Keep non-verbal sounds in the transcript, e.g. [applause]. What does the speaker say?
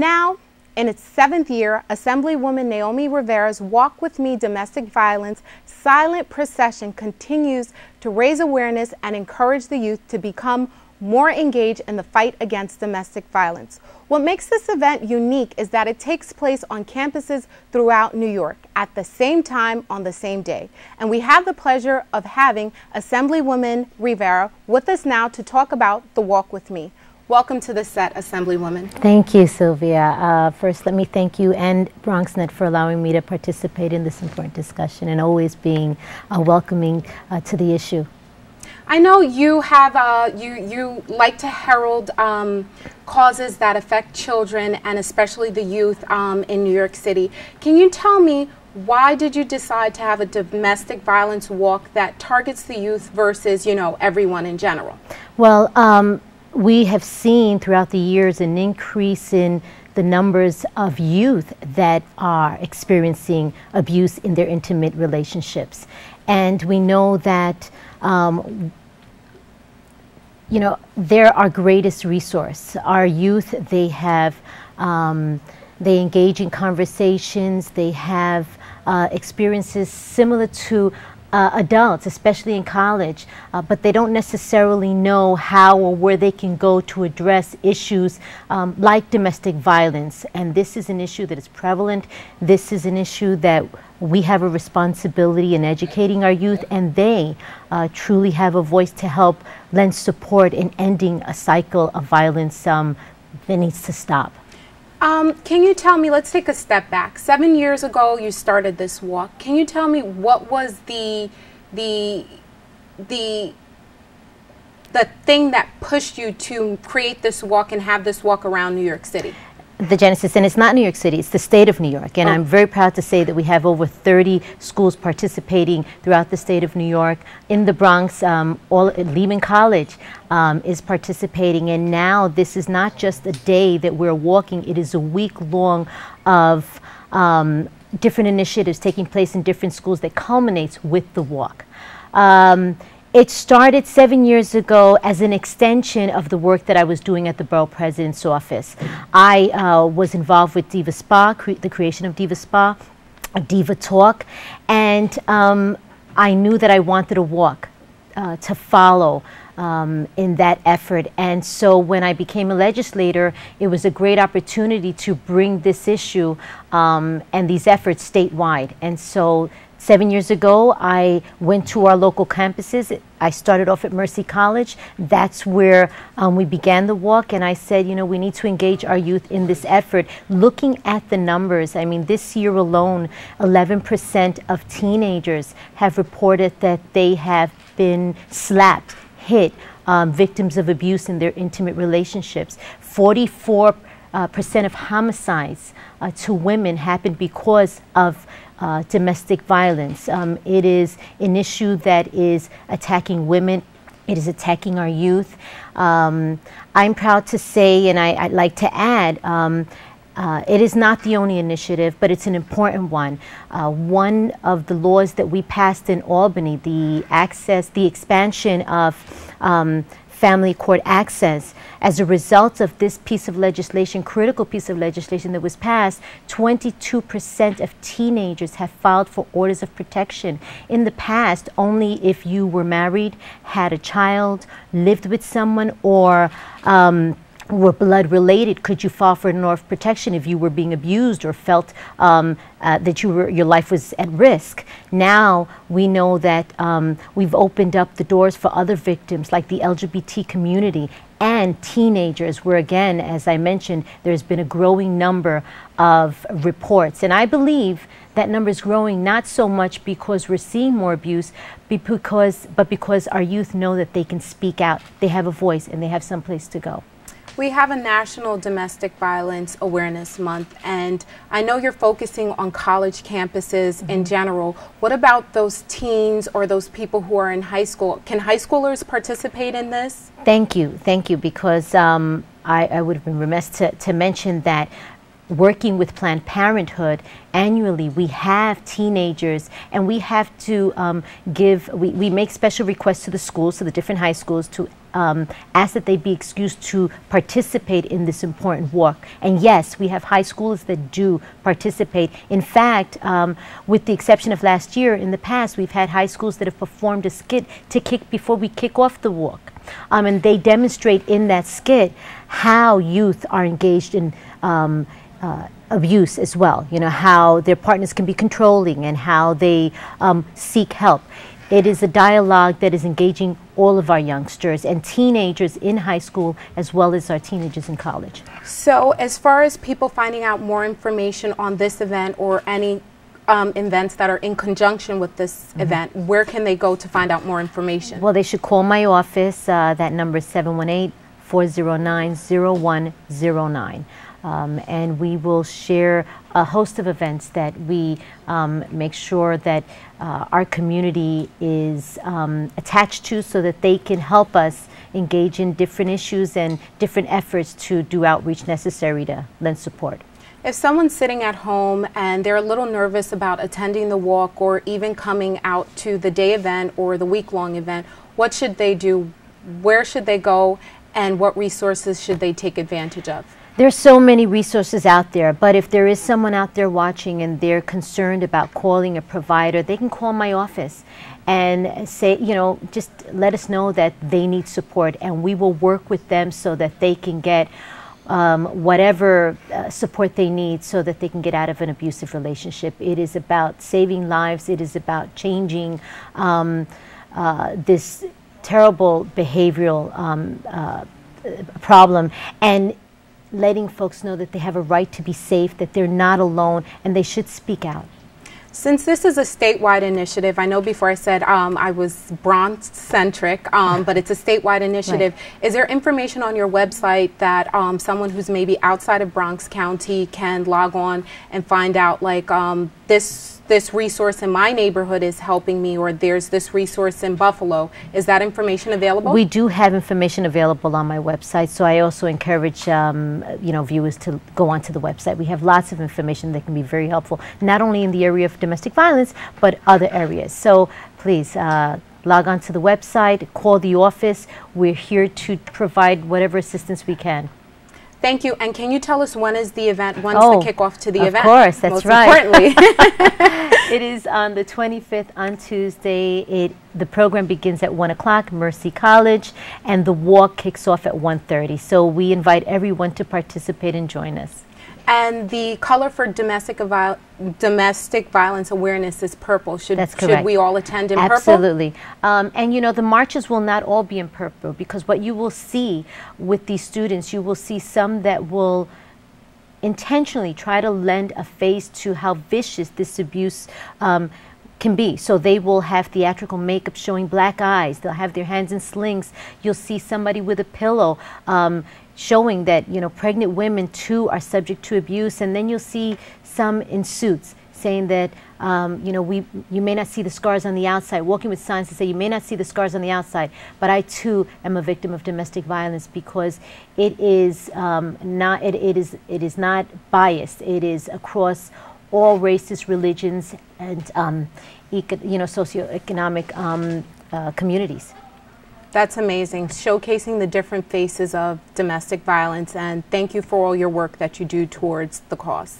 Now, in its seventh year, Assemblywoman Naomi Rivera's Walk With Me Domestic Violence silent procession continues to raise awareness and encourage the youth to become more engaged in the fight against domestic violence. What makes this event unique is that it takes place on campuses throughout New York at the same time on the same day. And we have the pleasure of having Assemblywoman Rivera with us now to talk about the Walk With Me. Welcome to the set, Assemblywoman. Thank you, Sylvia. Uh, first, let me thank you and BronxNet for allowing me to participate in this important discussion and always being uh, welcoming uh, to the issue. I know you have uh, you you like to herald um, causes that affect children and especially the youth um, in New York City. Can you tell me why did you decide to have a domestic violence walk that targets the youth versus you know everyone in general? Well, um, we have seen throughout the years an increase in the numbers of youth that are experiencing abuse in their intimate relationships. And we know that um, you know, they're our greatest resource. Our youth, they have, um, they engage in conversations, they have uh, experiences similar to uh, adults, especially in college, uh, but they don't necessarily know how or where they can go to address issues um, like domestic violence. And this is an issue that is prevalent. This is an issue that we have a responsibility in educating our youth, and they uh, truly have a voice to help lend support in ending a cycle of violence um, that needs to stop. Um, can you tell me, let's take a step back. Seven years ago, you started this walk. Can you tell me what was the, the, the, the thing that pushed you to create this walk and have this walk around New York City? The Genesis, and it's not New York City, it's the state of New York. And oh. I'm very proud to say that we have over 30 schools participating throughout the state of New York. In the Bronx, um, all, Lehman College um, is participating. And now this is not just a day that we're walking, it is a week long of um, different initiatives taking place in different schools that culminates with the walk. Um, it started seven years ago as an extension of the work that I was doing at the Borough President's Office. I uh, was involved with Diva Spa, cre the creation of Diva Spa, Diva Talk, and um, I knew that I wanted to walk uh, to follow um, in that effort. And so when I became a legislator, it was a great opportunity to bring this issue um, and these efforts statewide. And so Seven years ago, I went to our local campuses. I started off at Mercy College. That's where um, we began the walk. And I said, you know, we need to engage our youth in this effort. Looking at the numbers, I mean, this year alone, 11% of teenagers have reported that they have been slapped, hit, um, victims of abuse in their intimate relationships. 44 uh, percent of homicides uh, to women happen because of uh, domestic violence. Um, it is an issue that is attacking women. It is attacking our youth. Um, I'm proud to say, and I, would like to add, um, uh, it is not the only initiative, but it's an important one. Uh, one of the laws that we passed in Albany, the access, the expansion of um, family court access. As a result of this piece of legislation, critical piece of legislation that was passed, 22% of teenagers have filed for orders of protection. In the past, only if you were married, had a child, lived with someone, or um, were blood related, could you file for of protection if you were being abused or felt um, uh, that you were, your life was at risk? Now we know that um, we've opened up the doors for other victims like the LGBT community and teenagers, where again, as I mentioned, there's been a growing number of reports. And I believe that number is growing not so much because we're seeing more abuse, but because, but because our youth know that they can speak out, they have a voice, and they have some place to go. We have a National Domestic Violence Awareness Month, and I know you're focusing on college campuses mm -hmm. in general. What about those teens or those people who are in high school? Can high schoolers participate in this? Thank you, thank you, because um, I, I would have been remiss to, to mention that working with Planned Parenthood, annually we have teenagers and we have to um, give, we, we make special requests to the schools, to the different high schools, to um, ask that they be excused to participate in this important walk. And yes, we have high schools that do participate. In fact, um, with the exception of last year, in the past, we've had high schools that have performed a skit to kick before we kick off the walk. Um, and they demonstrate in that skit how youth are engaged in um, uh, abuse as well. You know, how their partners can be controlling and how they um, seek help. It is a dialogue that is engaging all of our youngsters and teenagers in high school as well as our teenagers in college. So, as far as people finding out more information on this event or any um, events that are in conjunction with this mm -hmm. event, where can they go to find out more information? Well, they should call my office. Uh, that number is 718 409 0109 um, and we will share a host of events that we um, make sure that uh, our community is um, attached to so that they can help us engage in different issues and different efforts to do outreach necessary to lend support. If someone's sitting at home and they're a little nervous about attending the walk or even coming out to the day event or the week long event, what should they do? Where should they go? And what resources should they take advantage of? There's so many resources out there, but if there is someone out there watching and they're concerned about calling a provider, they can call my office and say, you know, just let us know that they need support and we will work with them so that they can get um, whatever uh, support they need so that they can get out of an abusive relationship. It is about saving lives, it is about changing um, uh, this terrible behavioral um, uh, problem. And letting folks know that they have a right to be safe, that they're not alone, and they should speak out. Since this is a statewide initiative, I know before I said um, I was Bronx centric, um, but it's a statewide initiative. Right. Is there information on your website that um, someone who's maybe outside of Bronx County can log on and find out, like um, this this resource in my neighborhood is helping me, or there's this resource in Buffalo. Is that information available? We do have information available on my website, so I also encourage um, you know viewers to go onto the website. We have lots of information that can be very helpful, not only in the area of domestic violence, but other areas. So please. Uh, log on to the website, call the office. We're here to provide whatever assistance we can. Thank you. And can you tell us when is the event? When's oh, the kickoff to the of event? Of course, that's Most right. Importantly. [laughs] [laughs] it is on the 25th on Tuesday. It the program begins at one o'clock, Mercy College, and the walk kicks off at 1:30. So we invite everyone to participate and join us. And the color for domestic domestic violence awareness is purple. Should That's correct. should we all attend in Absolutely. purple? Absolutely. Um, and you know the marches will not all be in purple because what you will see with these students, you will see some that will intentionally try to lend a face to how vicious this abuse um, can be. So they will have theatrical makeup showing black eyes. They'll have their hands in slings. You'll see somebody with a pillow. Um, showing that you know pregnant women too are subject to abuse, and then you'll see some in suits saying that um, you know we you may not see the scars on the outside, walking with signs to say you may not see the scars on the outside, but I too am a victim of domestic violence because it is um, not it, it is it is not biased. It is across all races, religions, and um, you know socioeconomic um, uh, communities. That's amazing, showcasing the different faces of domestic violence, and thank you for all your work that you do towards the cause.